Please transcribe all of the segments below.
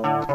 Bye.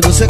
Yo no sé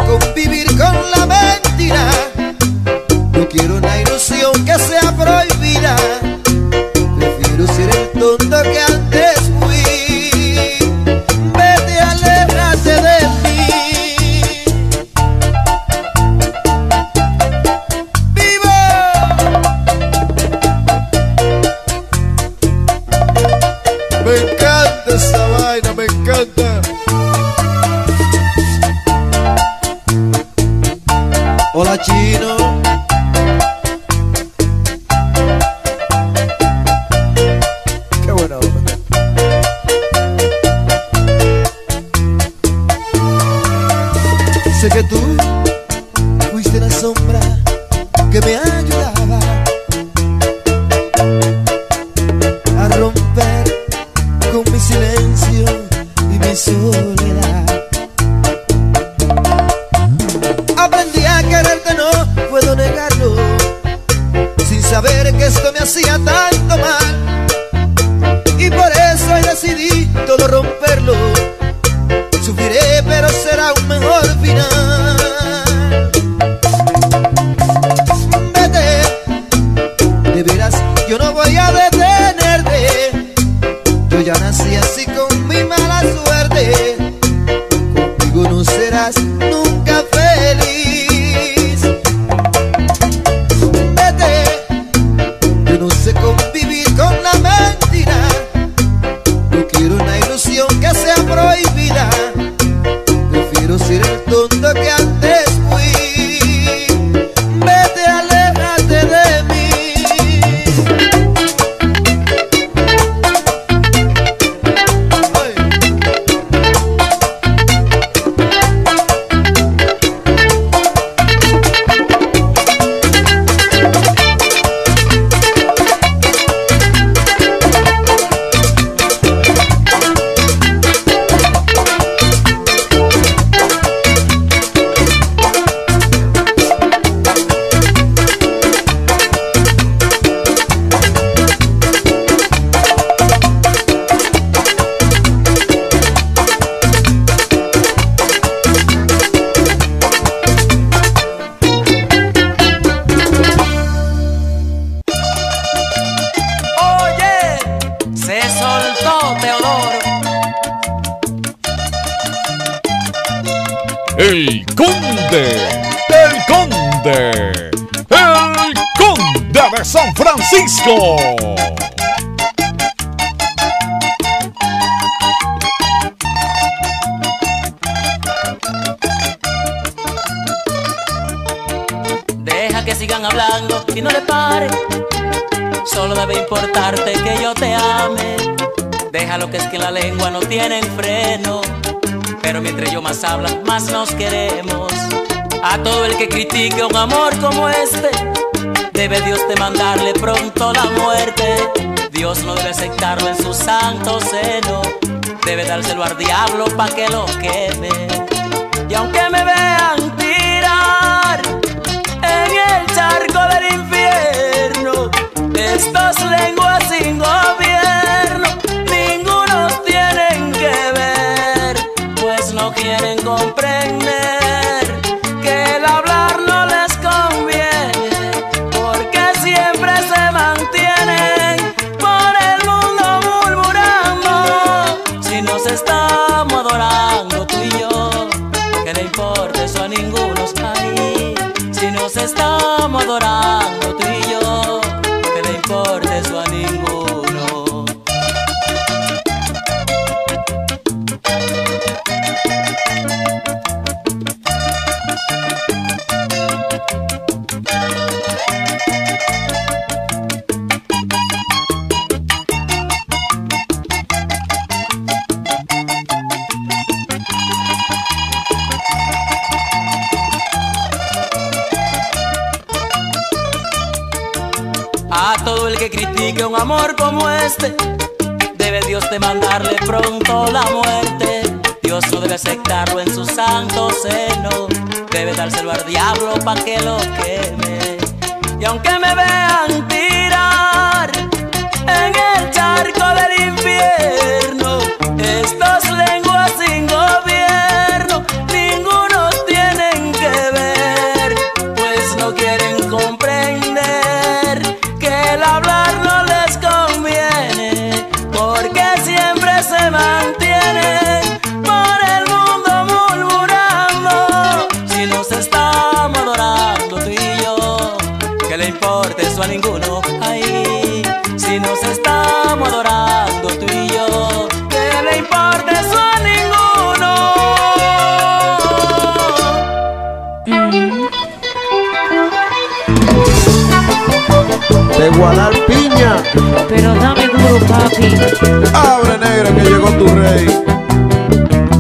no este, debe Dios de mandarle pronto la muerte. Dios no debe aceptarlo en su santo seno, debe dárselo al diablo pa' que lo queme. Y aunque me vean papi. Abre negra que llegó tu rey.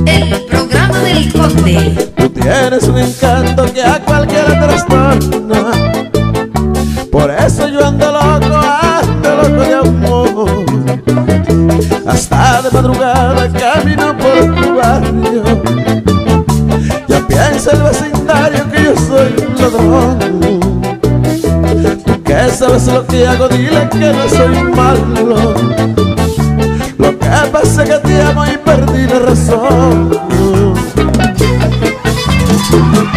El programa del conde. Tú tienes un encanto que a cualquiera trastorna. Por eso yo ando loco, ando loco de amor. Hasta de madrugada camino por tu barrio. Ya piensa el vecindario que yo soy un ladrón. Que sabes lo que hago, dile que no soy malo. Lo que pasa es que te amo y perdí la razón.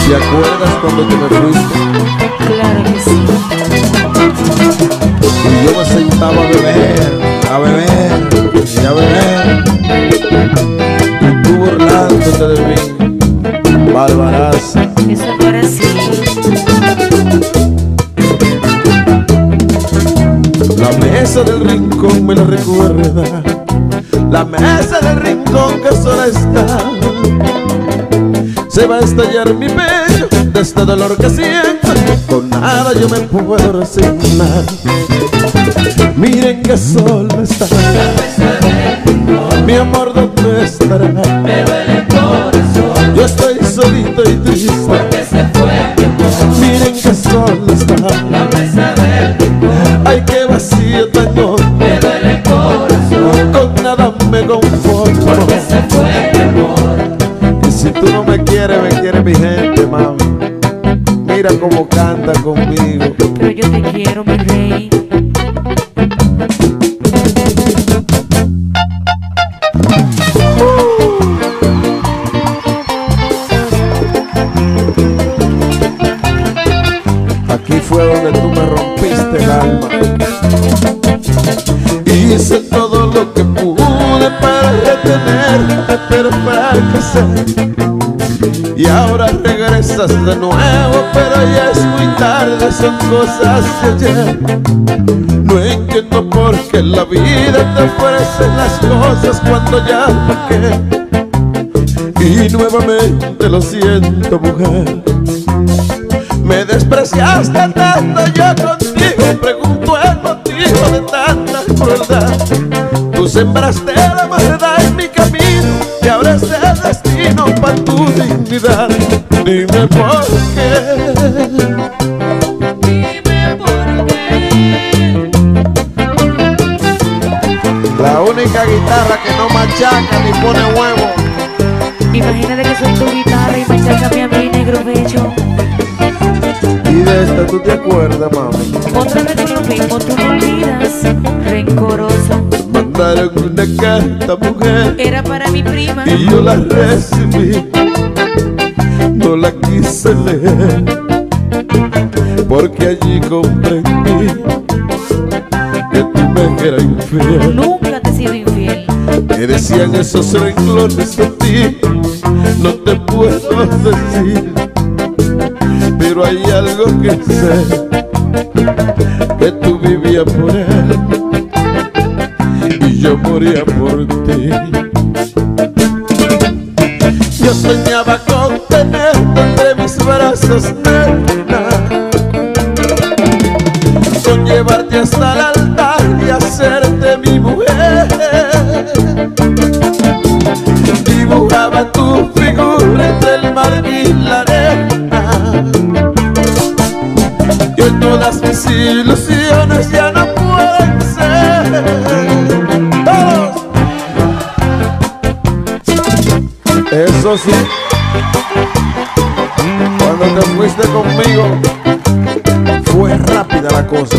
¿Te acuerdas cuando te me fuiste? Claro que sí. Y yo me sentaba a beber, a beber y a beber. Y tú burlándote de mí, barbaraza. Eso es mesa del rincón me la recuerda. La mesa del rincón que sola está. Se va a estallar mi pecho de este dolor que siento. Con nada yo me puedo resignar. Miren que sola está. Mi amor, ¿dónde estará? Yo estoy solito y triste. Miren que sola está. Cómo canta conmigo. Pero yo te quiero, mi rey. Aquí fue donde tú me rompiste el alma. Hice todo lo que pude para retenerte, pero fracasé. Y ahora regresas de nuevo, pero ya es muy tarde, son cosas de ayer. No entiendo por qué la vida te ofrece las cosas cuando ya pagué. Y nuevamente lo siento, mujer. Me despreciaste tanto yo contigo, pregunto el motivo de tanta crueldad. Tú sembraste la maldad en mi camino y ahora es el destino para tu dignidad. Dime por qué. Única guitarra que no machaca ni pone huevo. Imagínate que soy tu guitarra y machácame a mi negro bello. Y de esta tú te acuerdas, mami. Otra vez con lo mismo, tú no olvidas. Rencoroso. Mandaron una carta, mujer. Era para mi prima. y yo la recibí, no la quise leer, porque allí comprendí que tú me eras infiel. He Me decían esos renglones de ti, no te puedo decir, pero hay algo que sé, que tú vivías por él y yo moría por ti. Todas mis ilusiones ya no pueden ser ¡Todos! Eso sí, cuando te fuiste conmigo, fue rápida la cosa.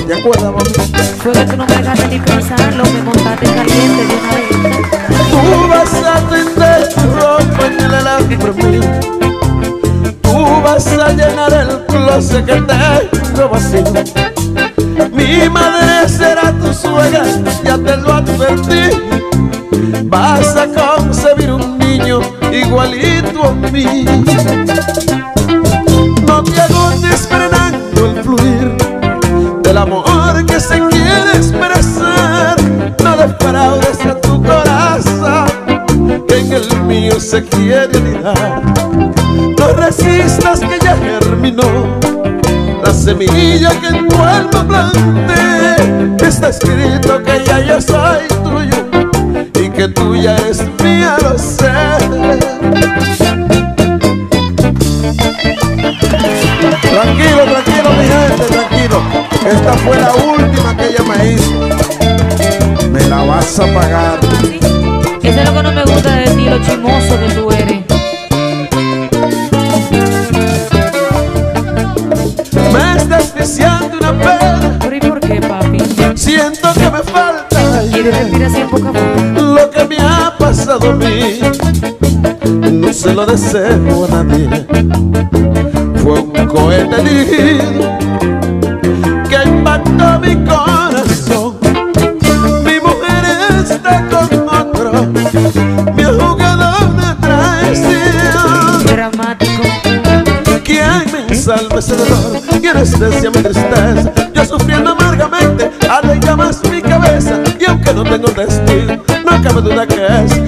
Semilla que en tu alma. Está escrito que ya yo soy tuyo y que tú ya eres mía, lo sé. Tranquilo, tranquilo, mi gente, tranquilo. Esta fue la última que ella me hizo. Me la vas a pagar. Eso es lo que no me gusta de ti, se lo deseo a nadie. Fue un cohete dirigido que impactó mi corazón. Mi mujer está con otro, mi jugador de traición. Dramático. ¿Quién me salva ese dolor y anestesia mi tristeza? Yo sufriendo amargamente, alegra más mi cabeza Y aunque no tengo testigo, no cabe duda que es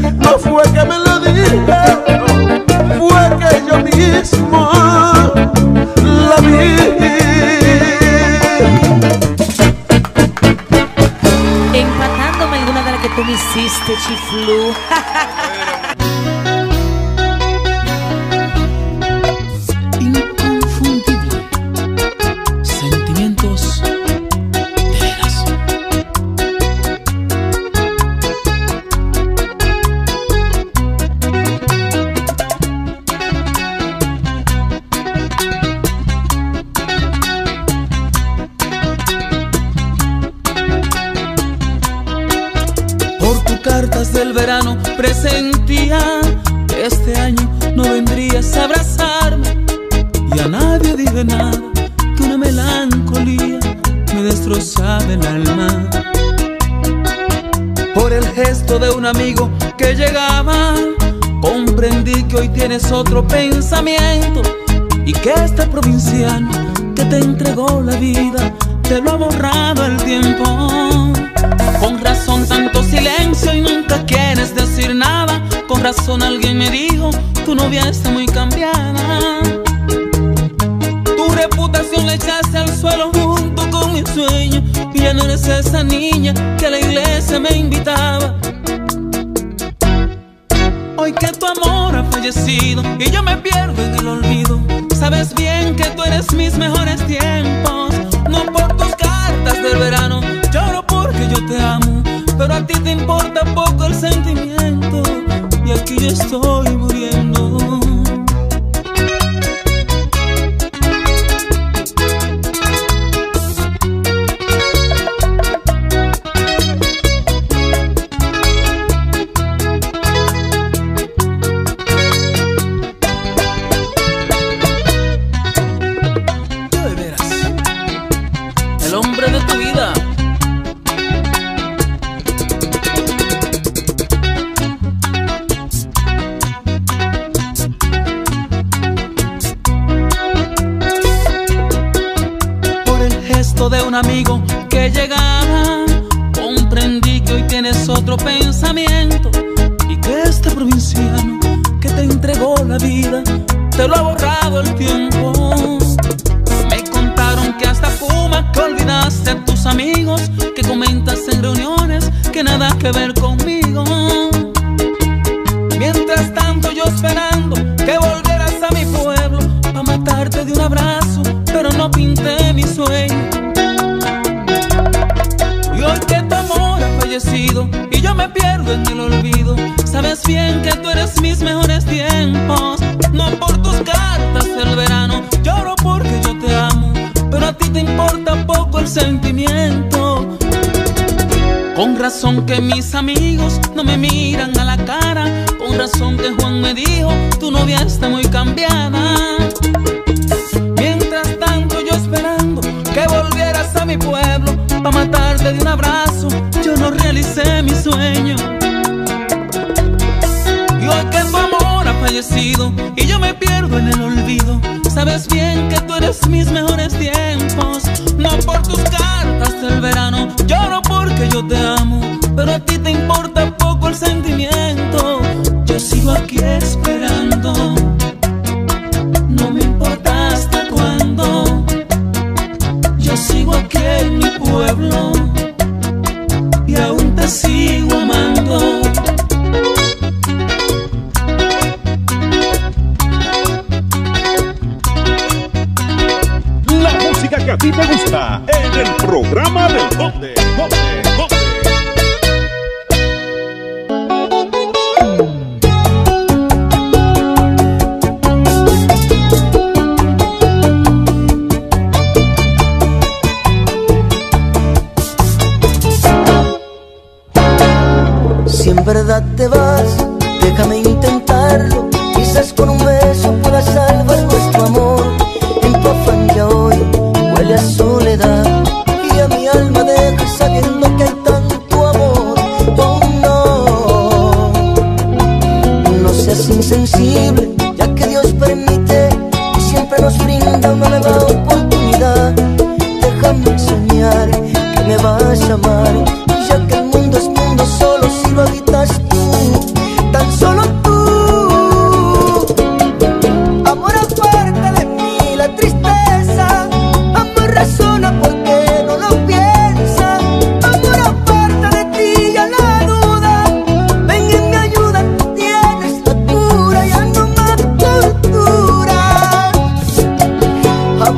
sabes bien. mi sueño. Y hoy que tu amor ha fallecido y yo me pierdo en el olvido, sabes bien que tú eres mis mejores tiempos. No por tus cartas del verano, lloro porque yo te amo, pero a ti te importa poco el sentimiento. Yo sigo aquí esperando.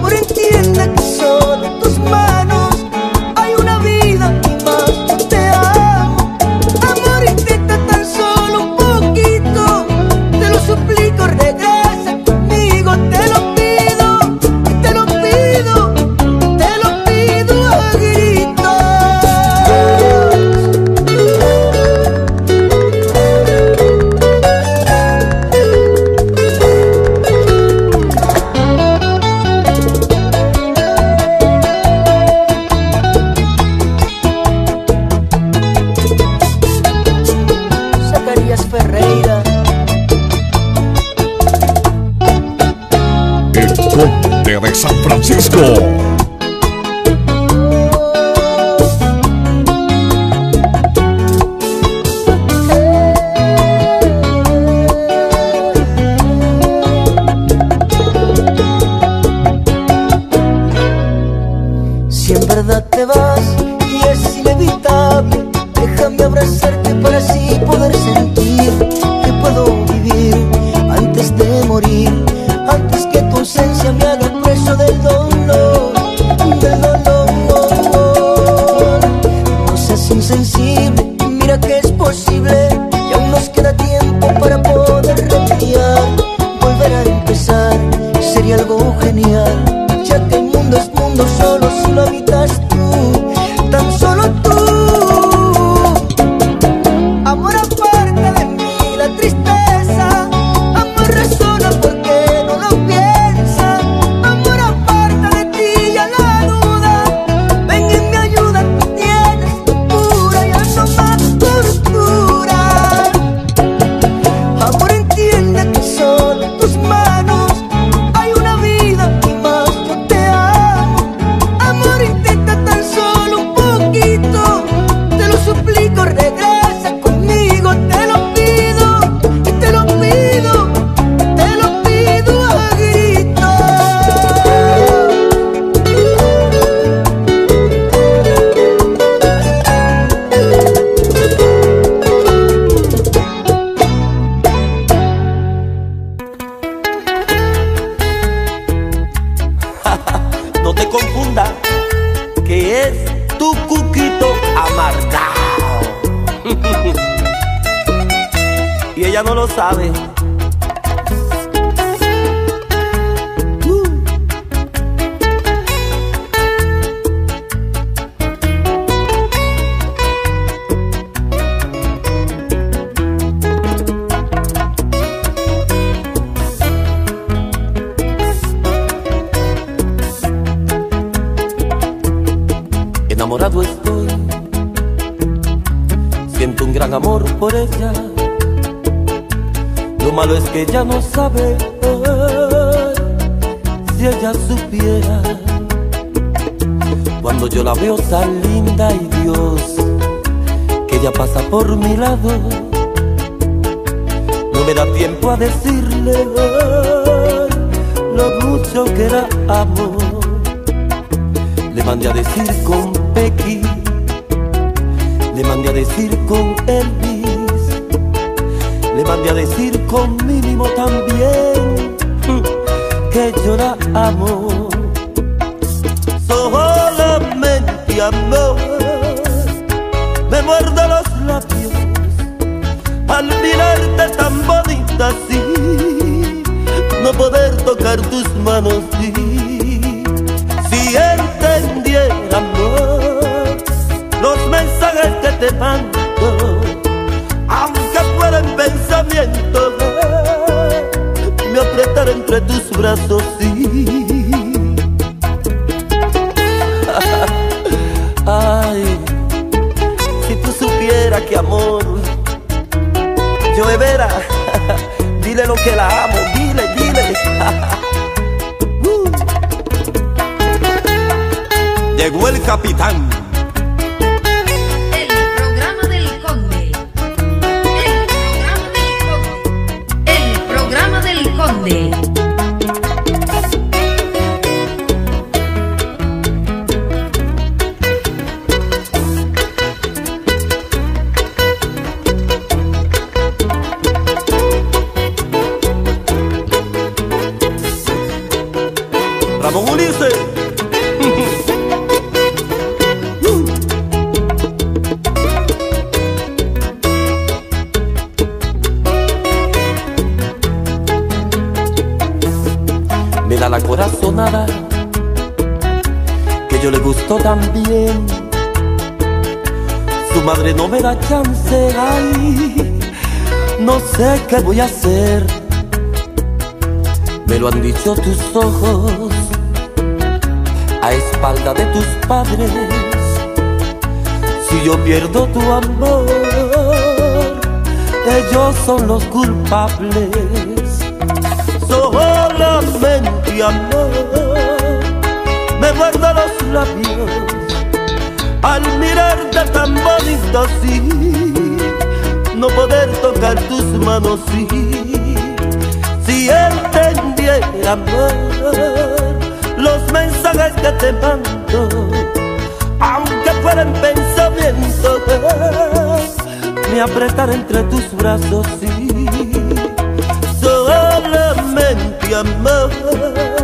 Ahora entienda que soy. Decirle lo mucho que la amo. Le mandé a decir con Becky, le mandé a decir con Elvis, le mandé a decir con Mínimo también que yo la amo. Solamente amor, me muerdo los labios al mirarte tan bonita así, no poder tocar tus manos sí. Si entendiera amor los mensajes que te mando, aunque fuera en pensamiento, me apretar entre tus brazos sí. dile lo que la amo, dile, dile. Uh. Llegó el capitán. También. Su madre no me da chance, ay, no sé qué voy a hacer. Me lo han dicho tus ojos a espalda de tus padres. Si yo pierdo tu amor, ellos son los culpables. Solamente amor, me guardo los al mirarte tan bonito así, no poder tocar tus manos sí. Si entendiera amor los mensajes que te mando, aunque fueran pensamientos, me apretar entre tus brazos sí. Solamente amor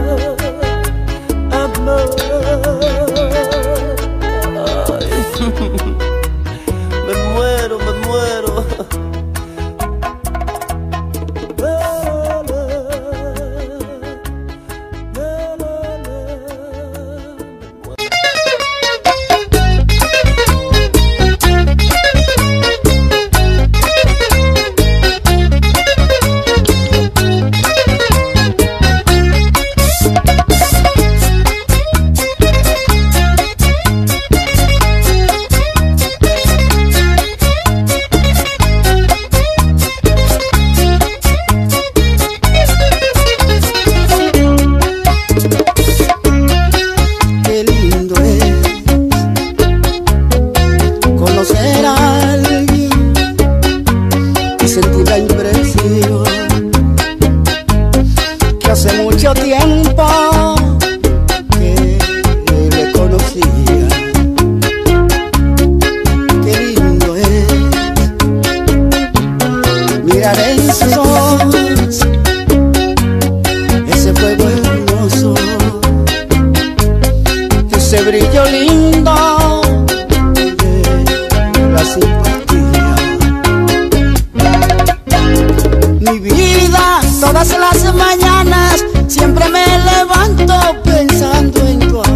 Todas las mañanas siempre me levanto pensando en tu amor.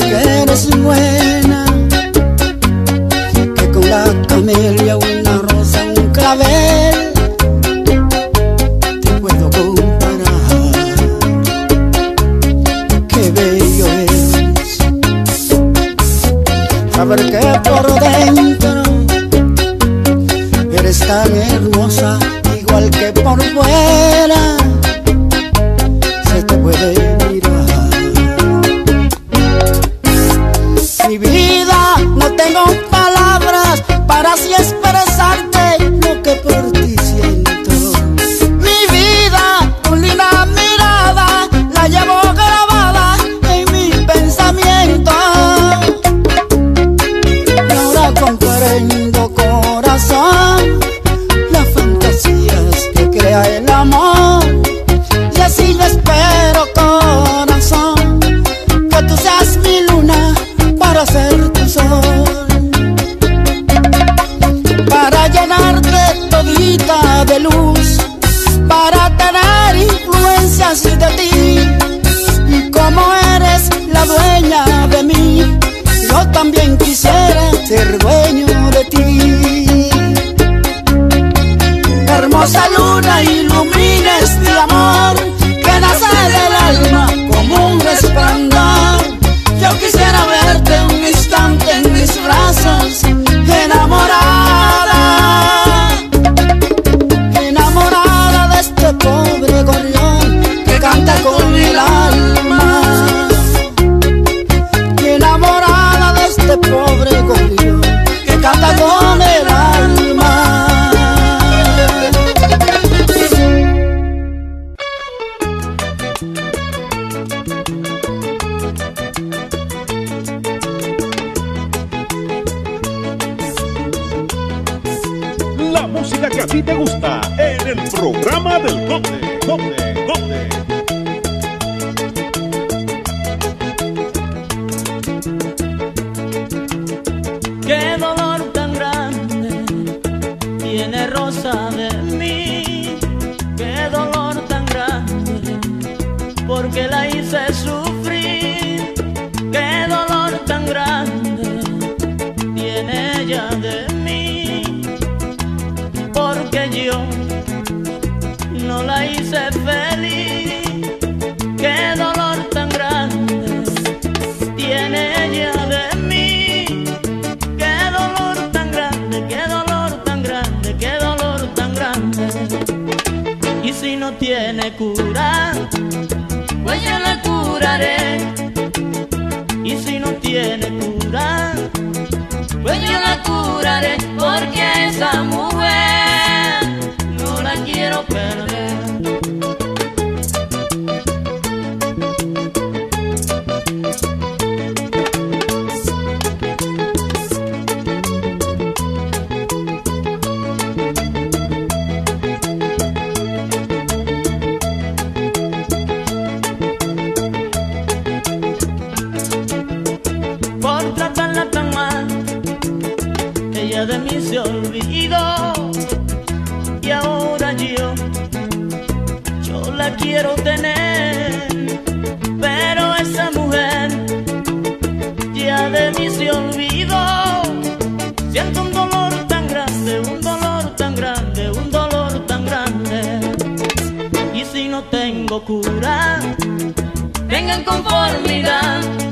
saber eres nuevo locura. Vengan conformidad.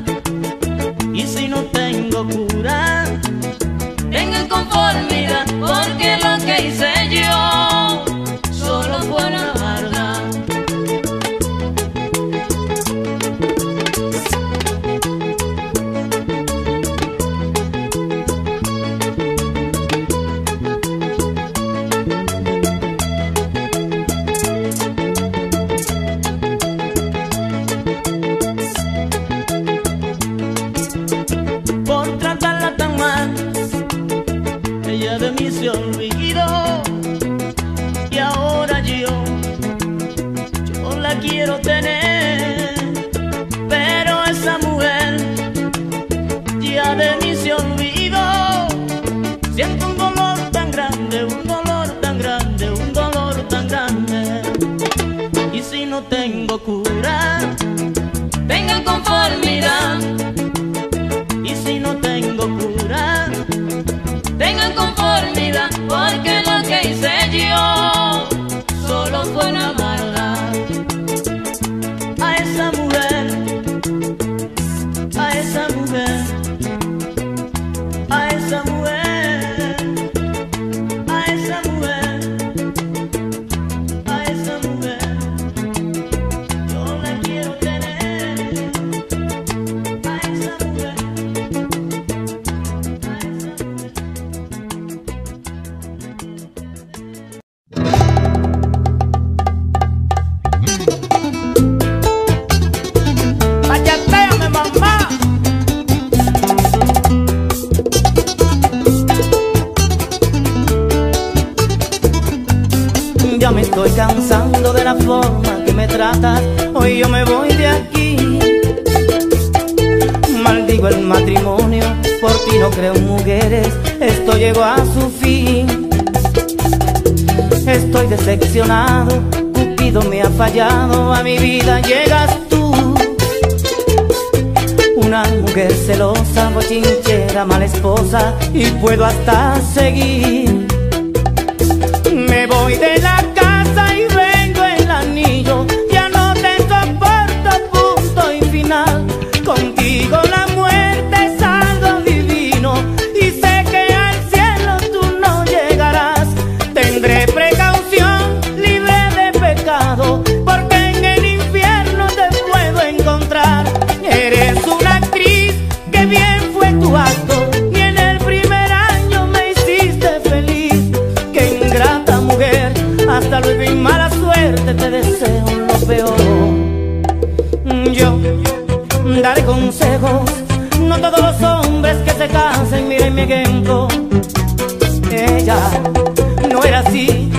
a mi vida llegas tú. Una mujer celosa, bochinchera, mala esposa Y puedo hasta seguir. Me voy de la Ella no era así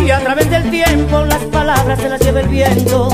y a través del tiempo las palabras se las lleva el viento.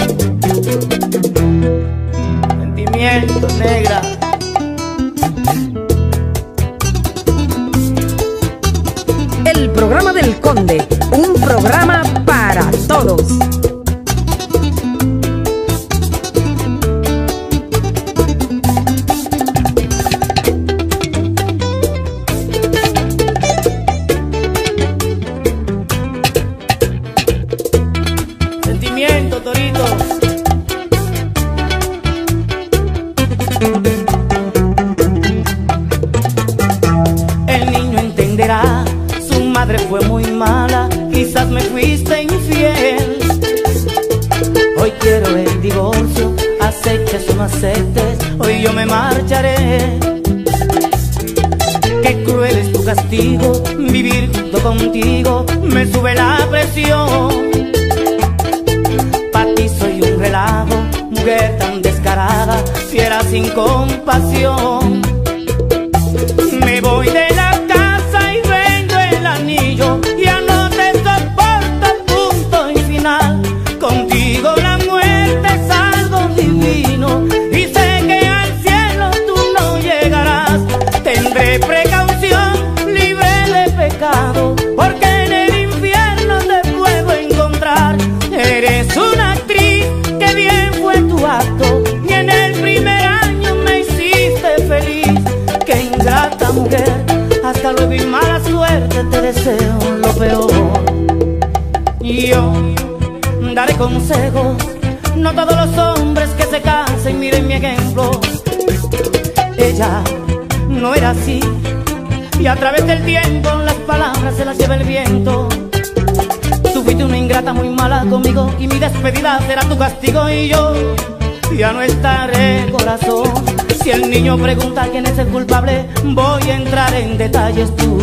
Si el niño pregunta quién es el culpable, voy a entrar en detalles tú.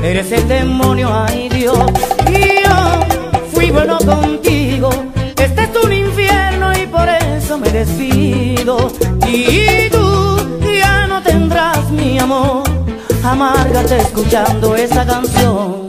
Eres el demonio, ay Dios. Yo fui bueno contigo. Este es un infierno y por eso me decido. Y tú ya no tendrás mi amor. Amárgate escuchando esa canción.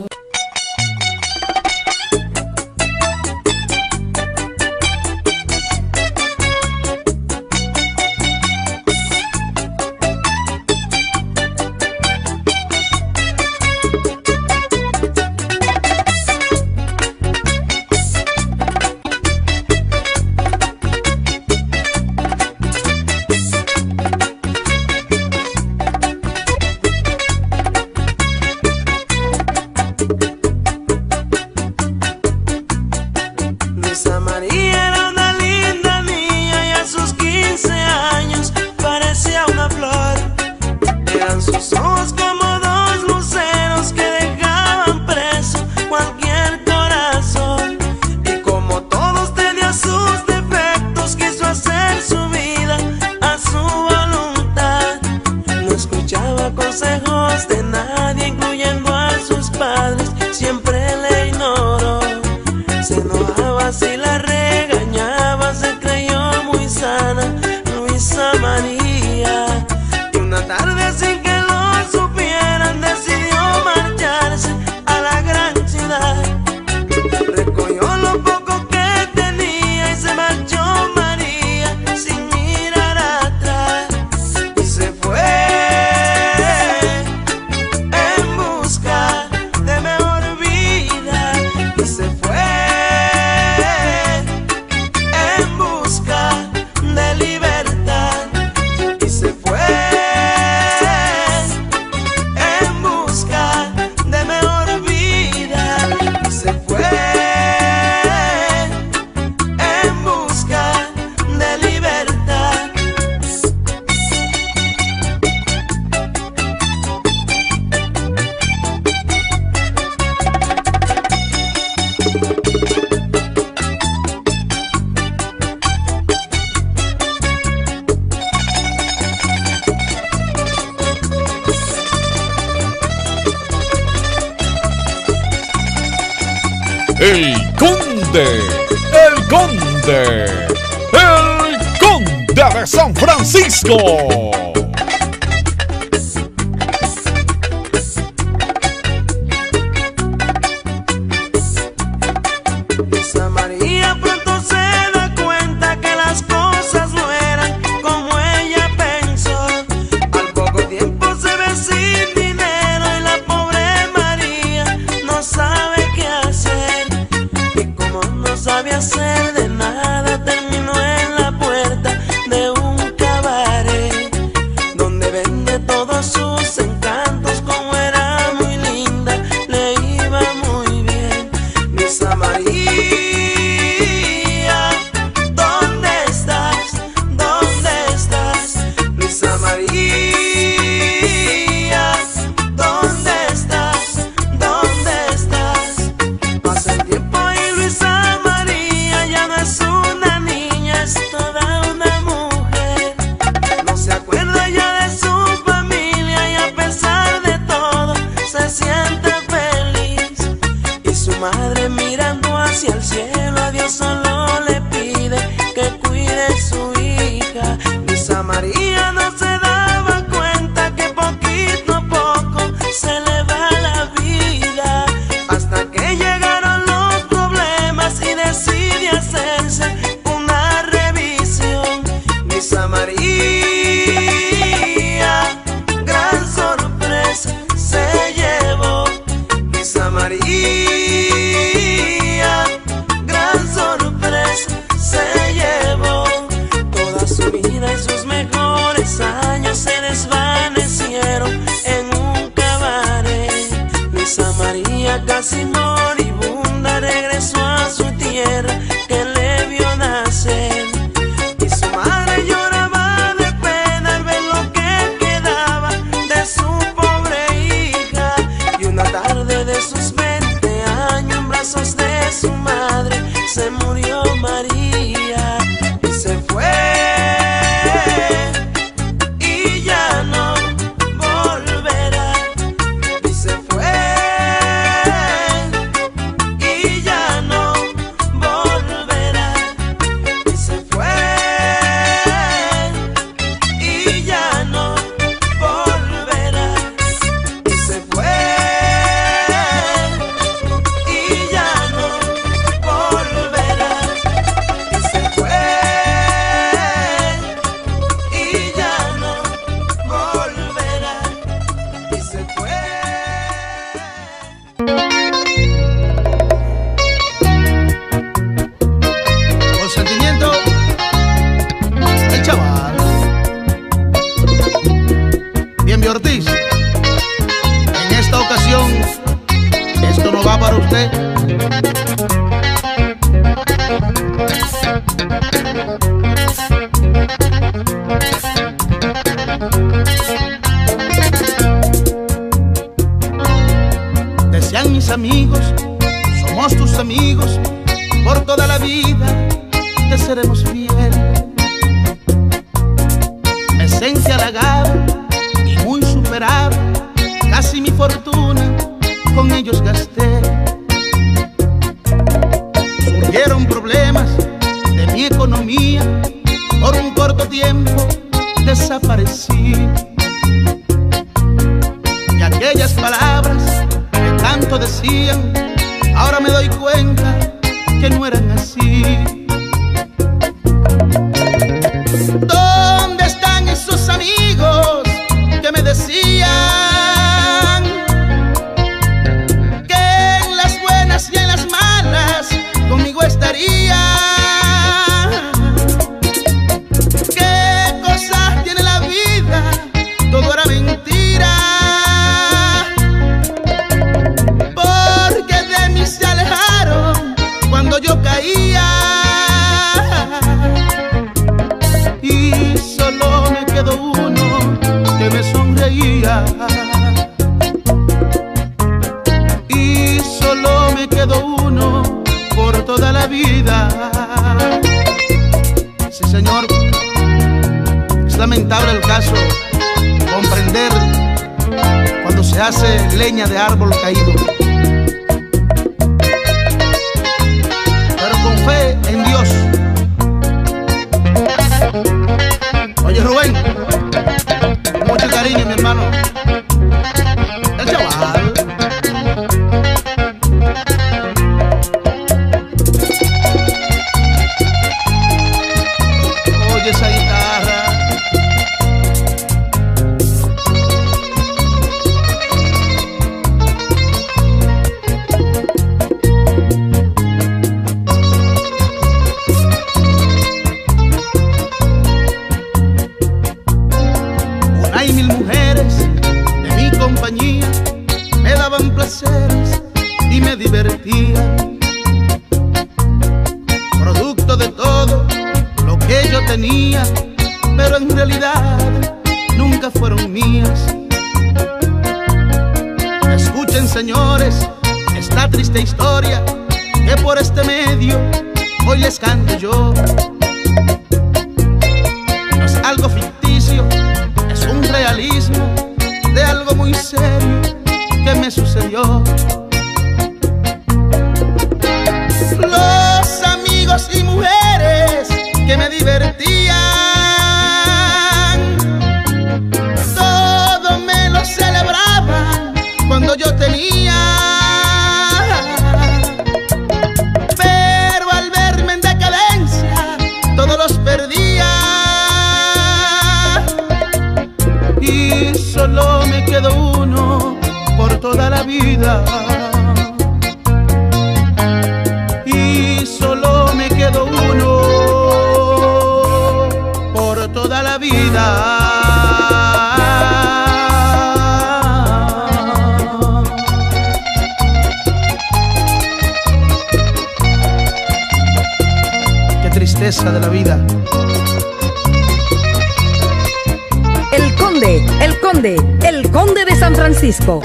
El Conde, El Conde de San Francisco.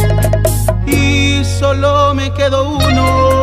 Y solo me quedó uno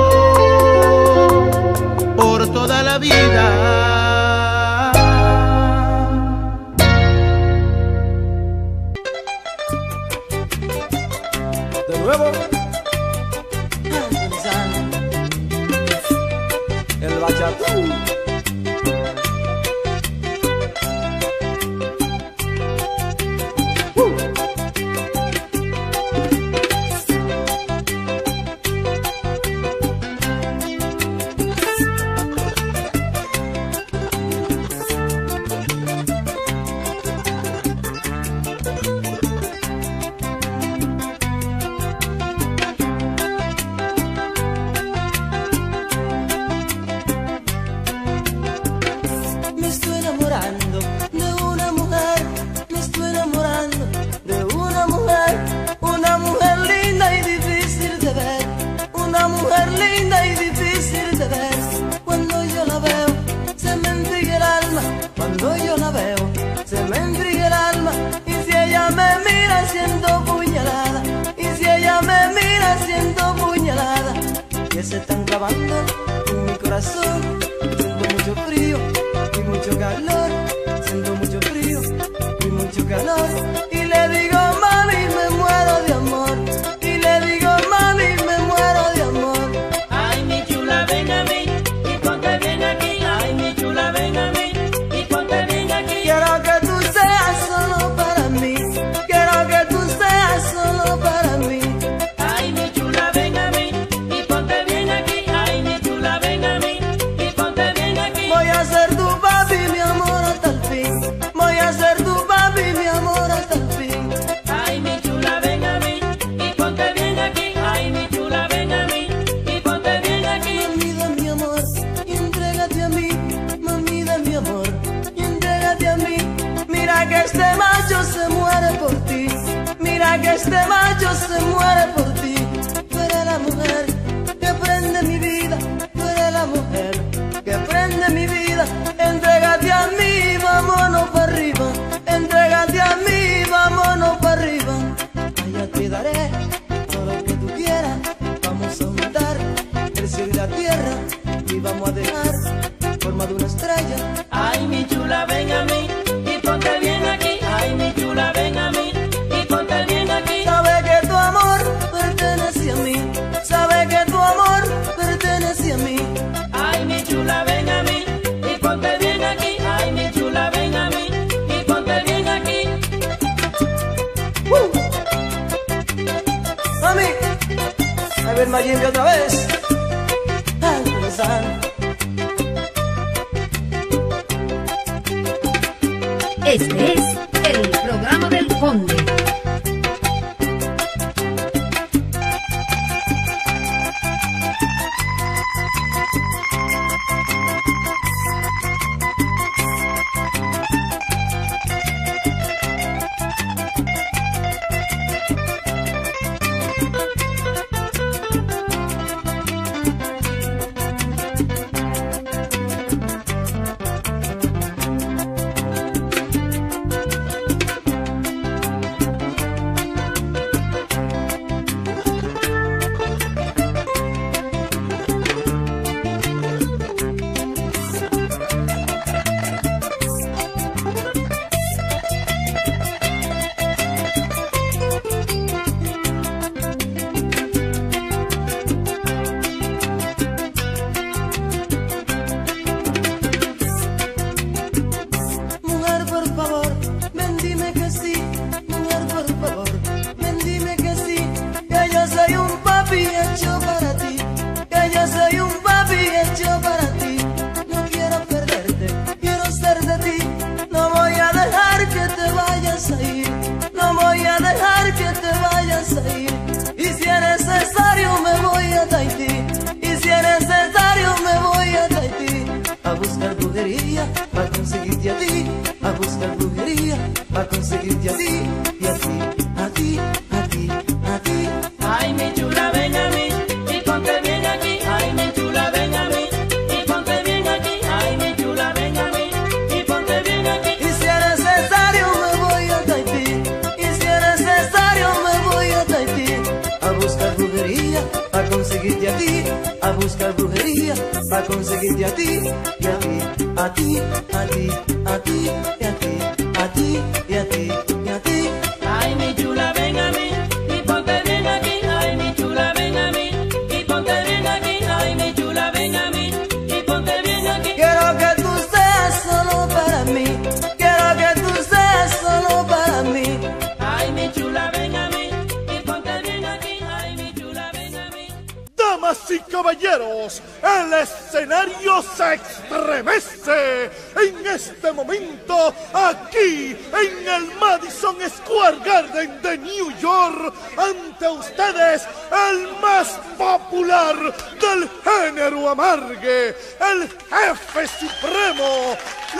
escenario se estremece en este momento aquí en el Madison Square Garden de New York. Ante ustedes, el más popular del género amargue, el jefe supremo,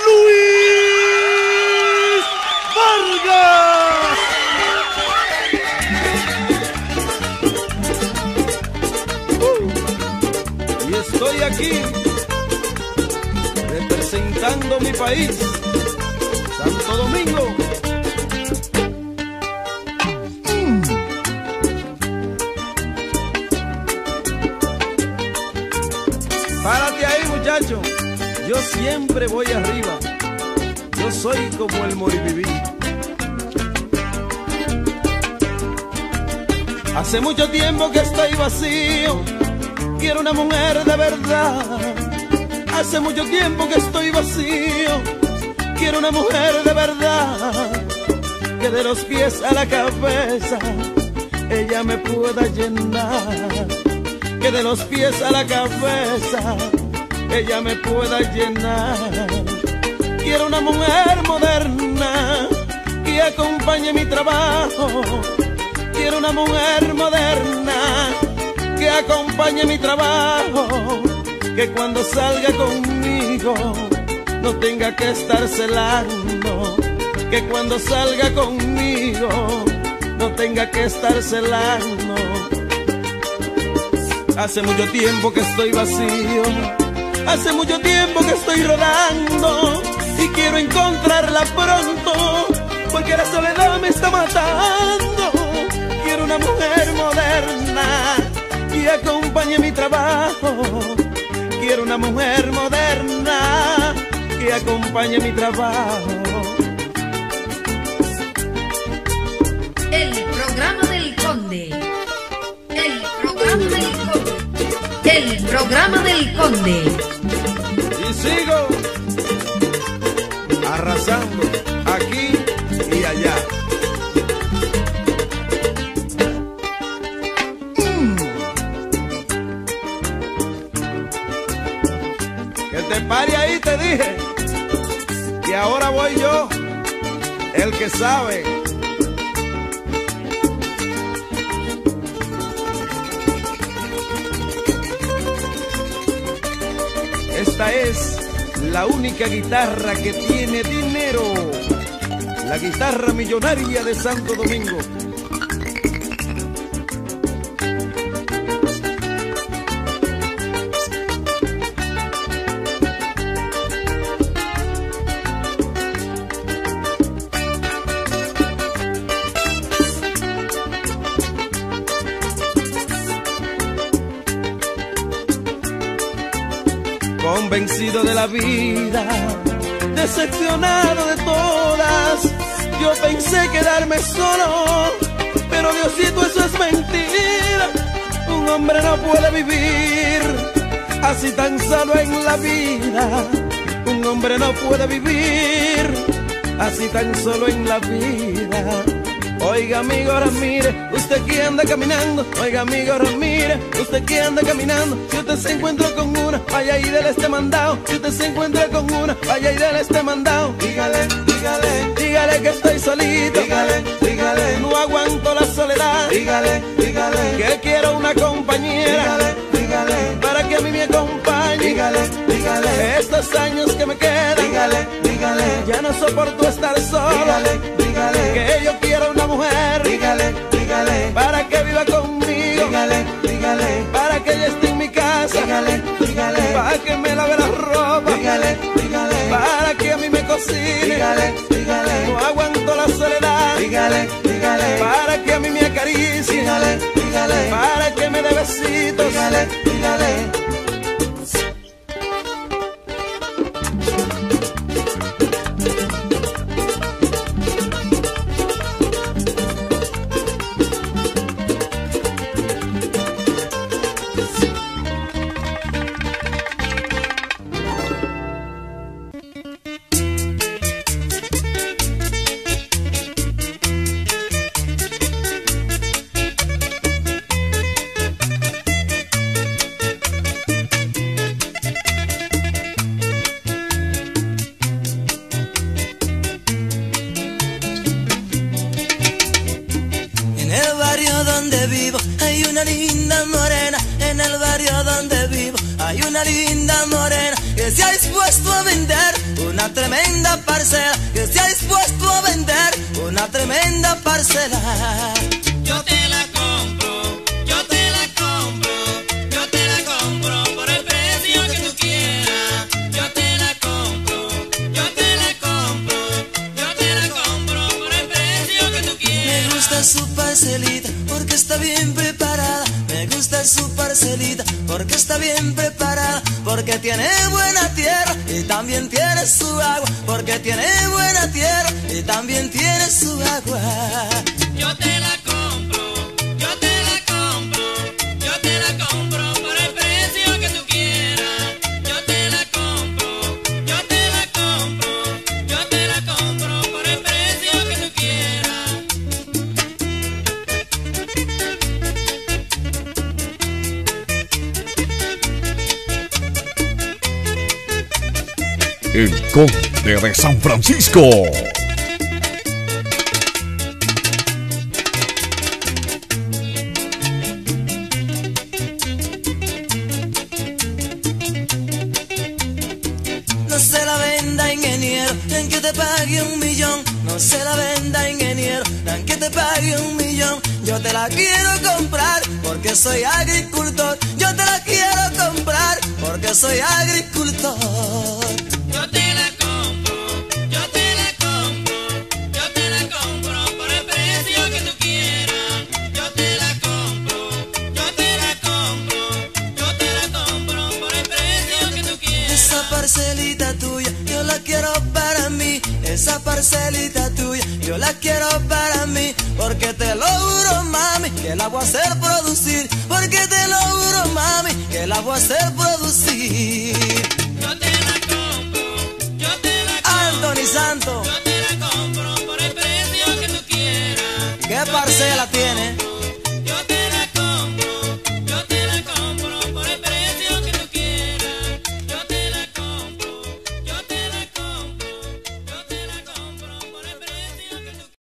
Luis Vargas. Estoy aquí representando mi país, Santo Domingo. Párate ahí, muchacho. Yo siempre voy arriba. Yo soy como el moriviví. Hace mucho tiempo que estoy vacío. Quiero una mujer de verdad. Hace mucho tiempo que estoy vacío. Quiero una mujer de verdad. Que de los pies a la cabeza ella me pueda llenar. Que de los pies a la cabeza ella me pueda llenar. Quiero una mujer moderna que acompañe mi trabajo. Quiero una mujer moderna que acompañe mi trabajo, que cuando salga conmigo no tenga que estar celando, que cuando salga conmigo no tenga que estar celando. Hace mucho tiempo que estoy vacío, hace mucho tiempo que estoy rodando y quiero encontrarla pronto, porque la soledad me está matando. Quiero una mujer moderna y acompañe mi trabajo. Quiero una mujer moderna que acompañe mi trabajo. El programa del conde. El programa del conde. El programa del conde. Y sigo arrasando aquí y allá. Te pare ahí, te dije. Que ahora voy yo, el que sabe. Esta es la única guitarra que tiene dinero. La guitarra millonaria de Santo Domingo. La vida, decepcionado de todas, yo pensé quedarme solo, pero Diosito eso es mentira. Un hombre no puede vivir así tan solo en la vida. Un hombre no puede vivir así tan solo en la vida. Oiga, amigo Ramírez, usted que anda caminando. Oiga, amigo Ramírez, usted que anda caminando. Si usted se encuentra con una, vaya y déle este mandado. Si usted se encuentra con una, vaya y déle este mandado. Dígale, dígale, dígale que estoy solito. Dígale, dígale, no aguanto la soledad. Dígale, dígale, que quiero una compañera. Dígale, dígale, para que a mí me acompañe. Dígale, dígale, estos años que me quedan. Dígale, dígale, ya no soporto estar solo. Dígale, que a mí me acaricie. Dígale, dígale, para que me dé besitos. Dígale, dígale. porque está bien preparada, porque tiene buena tierra y también tiene su agua, porque tiene buena tierra y también tiene su agua. Yo te la el conde de San Francisco.